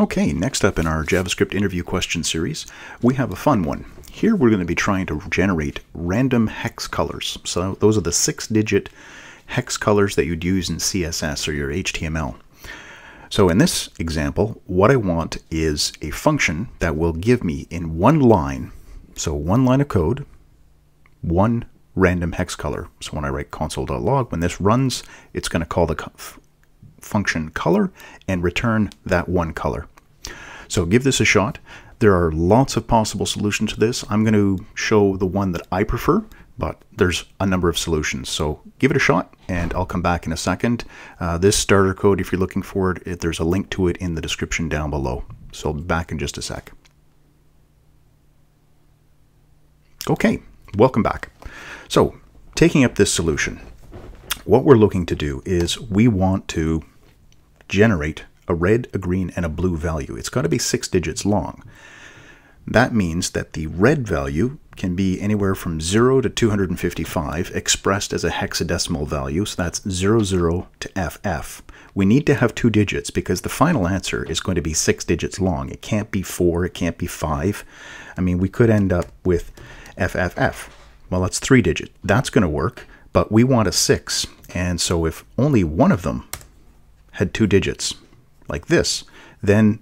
Okay, next up in our JavaScript interview question series, we have a fun one. Here we're going to be trying to generate random hex colors. So those are the six-digit hex colors that you'd use in CSS or your HTML. So in this example, what I want is a function that will give me in one line, so one line of code, one random hex color. So when I write console.log, when this runs, it's going to call the function color and return that one color. So give this a shot. There are lots of possible solutions to this. I'm going to show the one that I prefer, but there's a number of solutions. So give it a shot and I'll come back in a second. Uh, this starter code, if you're looking for it, it, there's a link to it in the description down below. So back in just a sec. Okay, welcome back. So taking up this solution, what we're looking to do is we want to generate a red, a green, and a blue value. It's got to be six digits long. That means that the red value can be anywhere from 0 to 255 expressed as a hexadecimal value, so that's 00 to FF. We need to have two digits because the final answer is going to be six digits long. It can't be four, it can't be five. I mean, we could end up with FFF. Well, that's three digit. That's going to work, but we want a six. And so if only one of them had two digits, like this, then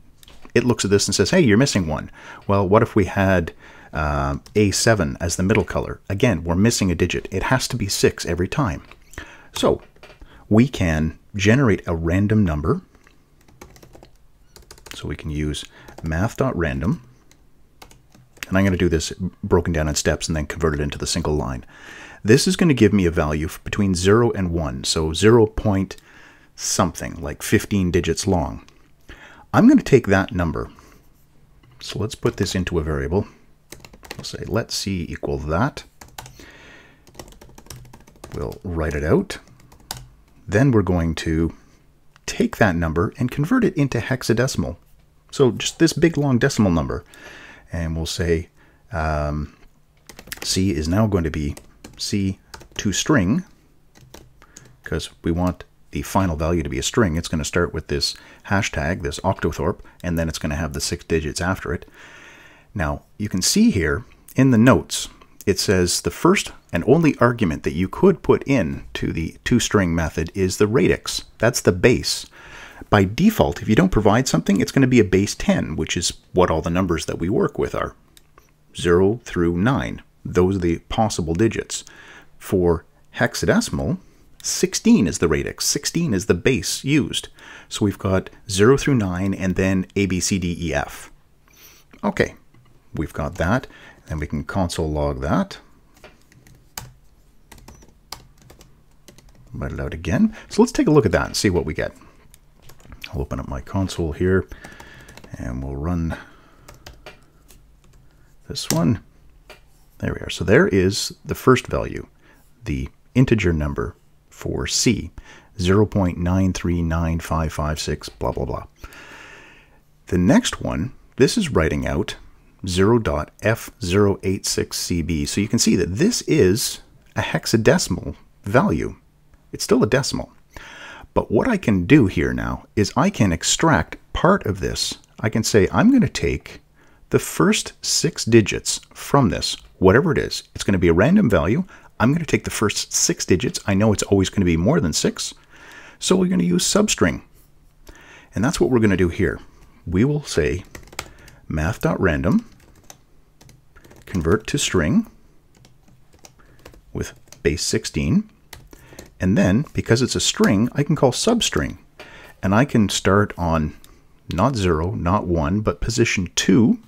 it looks at this and says, hey, you're missing one. Well, what if we had uh, A7 as the middle color? Again, we're missing a digit. It has to be 6 every time. So we can generate a random number. So we can use math.random. And I'm going to do this broken down in steps and then convert it into the single line. This is going to give me a value between 0 and 1. So 0 something, like 15 digits long. I'm going to take that number. So let's put this into a variable. We'll say let c equal that. We'll write it out. Then we're going to take that number and convert it into hexadecimal. So just this big long decimal number. And we'll say um, c is now going to be c to string because we want the final value to be a string, it's going to start with this hashtag, this octothorpe, and then it's going to have the six digits after it. Now, you can see here in the notes, it says the first and only argument that you could put in to the toString method is the radix. That's the base. By default, if you don't provide something, it's going to be a base 10, which is what all the numbers that we work with are. 0 through 9. Those are the possible digits. For hexadecimal, 16 is the radix. 16 is the base used. So we've got 0 through 9 and then A, B, C, D, E, F. Okay, we've got that. And we can console log that. Write it out again. So let's take a look at that and see what we get. I'll open up my console here and we'll run this one. There we are. So there is the first value, the integer number for C, 0.939556, blah, blah, blah. The next one, this is writing out 0.F086CB. So you can see that this is a hexadecimal value. It's still a decimal. But what I can do here now is I can extract part of this. I can say I'm going to take the first six digits from this, whatever it is. It's going to be a random value. I'm going to take the first six digits. I know it's always going to be more than six. So we're going to use substring. And that's what we're going to do here. We will say math.random, convert to string with base 16. And then, because it's a string, I can call substring. And I can start on not 0, not 1, but position 2.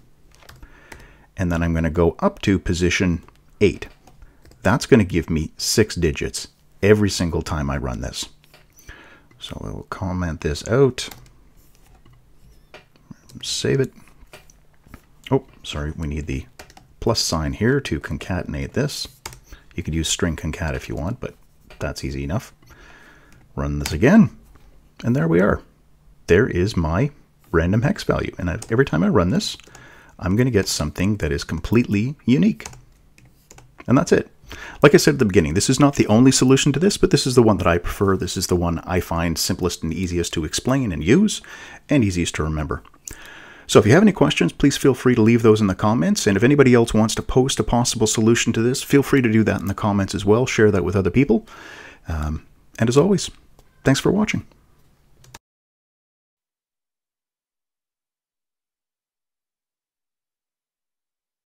And then I'm going to go up to position 8 that's going to give me six digits every single time I run this. So I will comment this out. Save it. Oh, sorry, we need the plus sign here to concatenate this. You could use string concat if you want, but that's easy enough. Run this again, and there we are. There is my random hex value. And every time I run this, I'm going to get something that is completely unique. And that's it. Like I said at the beginning, this is not the only solution to this, but this is the one that I prefer. This is the one I find simplest and easiest to explain and use, and easiest to remember. So if you have any questions, please feel free to leave those in the comments. And if anybody else wants to post a possible solution to this, feel free to do that in the comments as well. Share that with other people. Um, and as always, thanks for watching.